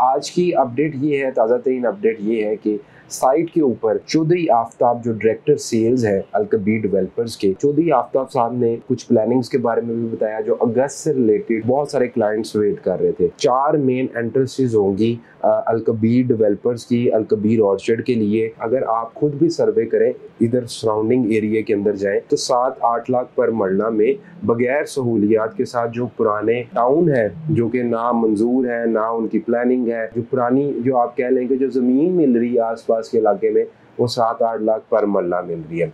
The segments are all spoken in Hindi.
आज की अपडेट ये है ताज़ा तरीन अपडेट ये है कि साइट के ऊपर चौधरी आफ्ताब, जो डायरेक्टर सेल्स है अलकबी डेवलपर्स के, चौधरी आफ्ताब साहब ने कुछ प्लानिंग्स के बारे में भी बताया, जो अगस्त से रिलेटेड बहुत सारे क्लाइंट्स वेट कर रहे थे। चार मेन एंट्रेंसेज होंगी अलकबीर डेवलपर्स की अलकबीर ऑर्चर्ड के लिए। अगर आप खुद भी सर्वे करें, इधर सराउंडिंग एरिया के अंदर जाएँ तो सात आठ लाख पर मरला में बगैर सहूलियात के साथ जो पुराने टाउन है, जो कि ना मंजूर है, ना उनकी प्लानिंग है, जो पुरानी, जो आप कह लेंगे जो ज़मीन मिल रही है आसपास के इलाके में वो सात आठ लाख पर मरला मिल रही है।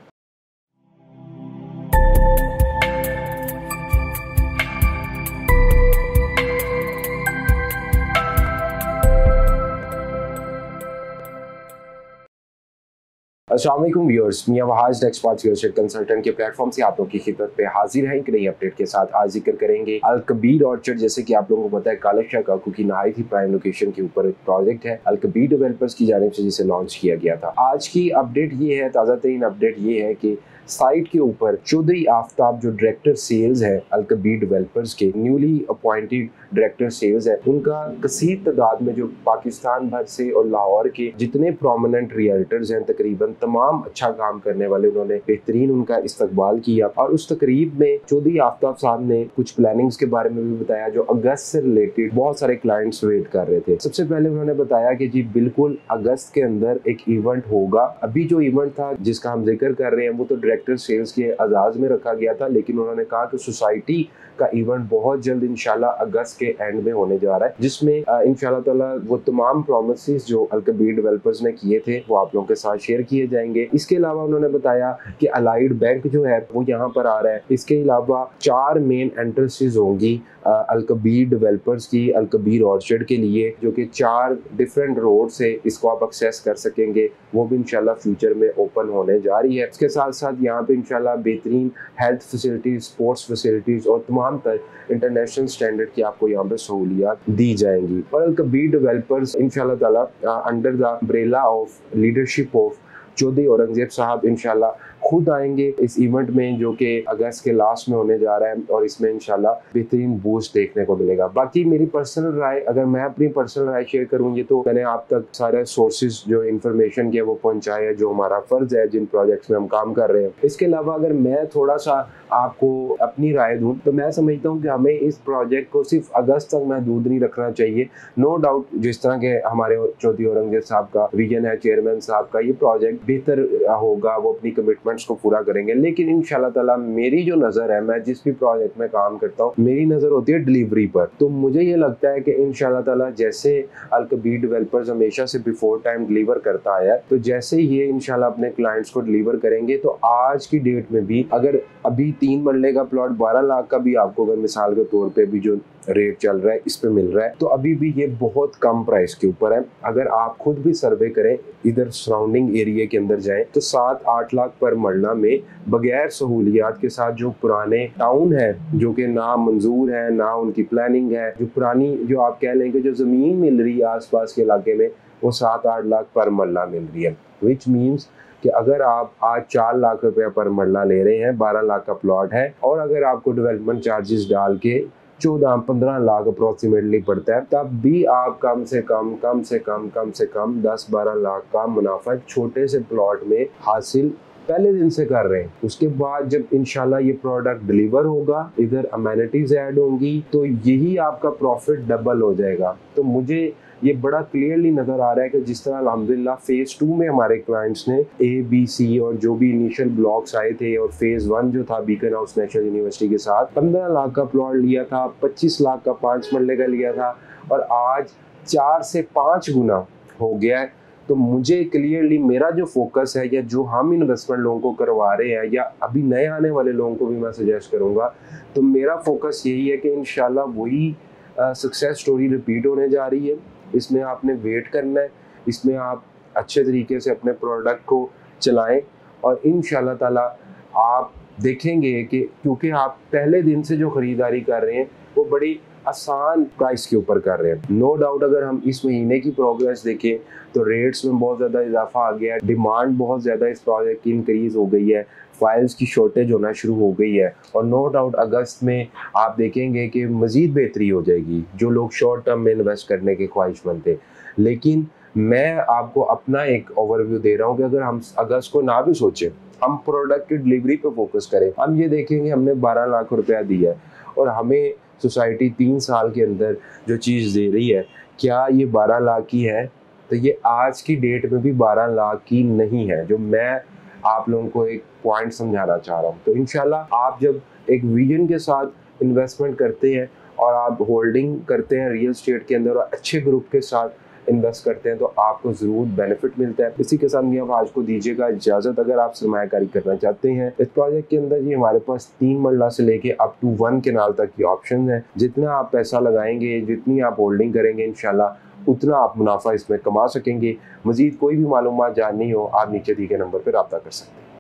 असलम व्यूअर्स मियाँ वहाज कंसल्टेंट के प्लेटफॉर्म से आप लोग की खिदत पे हाजिर है। एक नई अपडेट के साथ आज ज़िक्र करेंगे अल कबीर ऑर्चर्ड जैसे कि आप लोगों को पता है कालक काकू की नहाई थी। प्राइम लोकेशन के ऊपर एक प्रोजेक्ट है अल कबीर डेवलपर्स की जानब से, जिसे लॉन्च किया गया था। आज की अपडेट ये है, ताज़ा तरीन अपडेट ये है कि साइट के ऊपर चौधरी आफ्ताब, जो डायरेक्टर सेल्स है, अलकबीर डेवलपर्स के न्यूली अपॉइंटेड डायरेक्टर सेल्स है, उनका कसीर तादाद में जो पाकिस्तान भर से और लाहौर के जितने प्रोमिनेंट रियल्टर्स हैं, तकरीबन तमाम अच्छा काम करने वाले उन्होंने बेहतरीन उनका इस्तकबाल किया। और उस तकरीब में चौधरी आफ्ताब साहब ने कुछ प्लानिंग्स के बारे में भी बताया, जो अगस्त से रिलेटेड बहुत सारे क्लाइंट्स वेट कर रहे थे। सबसे पहले उन्होंने बताया कि जी, बिल्कुल अगस्त के अंदर एक इवेंट होगा। अभी जो इवेंट था, जिसका हम ज़िक्र कर रहे हैं, वो तो डायरेक्टर सेल्स के आजाज में रखा गया था, लेकिन उन्होंने कहा कि सोसाइटी का इवेंट बहुत जल्द इंशाल्लाह अगस्त के एंड में होने जा रहा है, जिसमें इंशाल्लाह ताला वो तमाम प्रोमिस जो अलकबीर डेवलपर्स ने किए थे, वो आप लोगों के साथ शेयर किए जाएँगे। इसके अलावा उन्होंने बताया कि अलाइड बैंक जो है, वो यहाँ पर आ रहा है। इसके अलावा चार मेन एंट्रेंसेज होंगी अलकबीर डेवलपर्स की अलकबीर ऑर्चर्ड के लिए, जो कि चार डिफरेंट रोड से इसको आप एक्सेस कर सकेंगे। वो भी इंशाल्लाह फ्यूचर में ओपन होने जा रही है। इसके साथ साथ यहाँ पे इंशाल्लाह बेहतरीन हेल्थ फैसिलिटीज़ स्पोर्ट्स फैसिलिटीज़ और तमाम तर इंटरनेशनल स्टैंडर्ड की आपको यहाँ पे सहूलियात दी जाएँगी। और अलकबीर डेवलपर्स ताला under the umbrella of leadership of Chaudhry Aurangzeb sahab इनशाला खुद आएँगे इस इवेंट में, जो कि अगस्त के लास्ट में होने जा रहा है और इसमें इनशाला बेहतरीन बूस्ट देखने को मिलेगा। बाकी मेरी पर्सनल राय, अगर मैं अपनी पर्सनल राय शेयर करूँगी तो मैंने आप तक सारे सोर्सेज जो इन्फॉर्मेशन के वो पहुँचाए है, जो हमारा फ़र्ज़ है, जिन प्रोजेक्ट्स में हम काम कर रहे हैं। इसके अलावा अगर मैं थोड़ा सा आपको अपनी राय दूँ तो मैं समझता हूँ कि हमें इस प्रोजेक्ट को सिर्फ़ अगस्त तक महदूद नहीं रखना चाहिए। नो डाउट जिस तरह के हमारे चौधरी औरंगज़ेब साहब का विजन है चेयरमैन साहब का ये प्रोजेक्ट बेहतर होगा, वो अपनी कमिटमेंट्स को पूरा करेंगे। लेकिन इन ताला मेरी जो नज़र है, मैं जिस भी प्रोजेक्ट में काम करता हूँ, मेरी नज़र होती है डिलीवरी पर। तो मुझे ये लगता है कि इन ताला जैसे अलकबीर डेवलपर्स हमेशा से बिफोर टाइम डिलीवर करता आया तो जैसे ये इनशाला अपने क्लाइंट्स को डिलीवर करेंगे तो आज की डेट में भी अगर अभी तीन मरले का प्लॉट बारह लाख का भी आपको अगर मिसाल के तौर पर भी जो रेट चल रहा है, इस पे मिल रहा है तो अभी भी ये बहुत कम प्राइस के ऊपर है। अगर आप खुद भी सर्वे करें, इधर सराउंडिंग एरिया के अंदर जाएँ तो सात आठ लाख पर मरला में बगैर सहूलियात के साथ जो पुराने टाउन है, जो कि ना मंजूर है, ना उनकी प्लानिंग है, जो पुरानी, जो आप कह लेंगे जो ज़मीन मिल रही है आसपास के इलाके में, वो सात आठ लाख पर मरला मिल रही है। विच मीन्स कि अगर आप आज चार लाख रुपया पर मरला ले रहे हैं, बारह लाख का प्लॉट है, और अगर आपको डेवलपमेंट चार्जेस डाल के चौदह, पंद्रह लाख अप्रोक्सीमेटली पड़ता है, तब भी आप कम से कम कम से कम कम से कम दस, बारह लाख का मुनाफा छोटे से प्लॉट में हासिल पहले दिन से कर रहे हैं। उसके बाद जब इनशाला ये प्रोडक्ट डिलीवर होगा, इधर अमेनिटीज ऐड होंगी तो यही आपका प्रॉफिट डबल हो जाएगा। तो मुझे ये बड़ा क्लियरली नज़र आ रहा है कि जिस तरह अलहमदिल्ला फ़ेज़ टू में हमारे क्लाइंट्स ने ए बी सी और जो भी इनिशियल ब्लॉक्स आए थे और फ़ेज़ वन जो था बीकन हाउस नेशनल यूनिवर्सिटी के साथ, पंद्रह लाख का प्लॉट लिया था, पच्चीस लाख का पाँच मरले का लिया था और आज चार से पाँच गुना हो गया है। तो मुझे क्लियरली मेरा जो फोकस है या जो हम इन्वेस्टमेंट लोगों को करवा रहे हैं या अभी नए आने वाले लोगों को भी मैं सजेस्ट करूँगा तो मेरा फोकस यही है कि इन वही सक्सेस स्टोरी रिपीट होने जा रही है। इसमें आपने वेट करना है, इसमें आप अच्छे तरीके से अपने प्रोडक्ट को चलाएँ और इन ताला आप देखेंगे कि क्योंकि आप पहले दिन से जो ख़रीदारी कर रहे हैं, वो बड़ी आसान प्राइस के ऊपर कर रहे हैं। नो डाउट अगर हम इस महीने की प्रोग्रेस देखें तो रेट्स में बहुत ज़्यादा इजाफा आ गया है। डिमांड बहुत ज़्यादा इस प्रोजेक्ट की इंक्रीज़ हो गई है। फाइल्स की शॉर्टेज होना शुरू हो गई है। और नो डाउट अगस्त में आप देखेंगे कि मज़ीद बेहतरी हो जाएगी, जो लोग शॉर्ट टर्म में इन्वेस्ट करने के ख्वाहिशमंद थे। लेकिन मैं आपको अपना एक ओवरव्यू दे रहा हूँ कि अगर हम अगस्त को ना भी सोचें हम प्रोडक्ट की डिलीवरी पे फोकस करें। हम ये देखेंगे, हमने 12 लाख रुपया दिया है और हमें सोसाइटी तीन साल के अंदर जो चीज़ दे रही है, क्या ये 12 लाख की है? तो ये आज की डेट में भी 12 लाख की नहीं है, जो मैं आप लोगों को एक पॉइंट समझाना चाह रहा हूँ। तो इनशाला आप जब एक विजन के साथ इन्वेस्टमेंट करते हैं और आप होल्डिंग करते हैं रियल स्टेट के अंदर और अच्छे ग्रुप के साथ इन्वेस्ट करते हैं तो आपको ज़रूर बेनिफिट मिलता है। इसी के साथ मियाँ आज को दीजिएगा इजाज़त अगर आप सरमाकारी करना चाहते हैं। इस प्रोजेक्ट के अंदर जी हमारे पास तीन मरला से लेके अप टू वन केनाल तक की ऑप्शन है। जितना आप पैसा लगाएँगे, जितनी आप होल्डिंग करेंगे इनशाला उतना आप मुनाफा इसमें कमा सकेंगे। मजीद कोई भी मालूम जाननी हो, आप नीचे दी के नंबर पर रबता कर सकते हैं।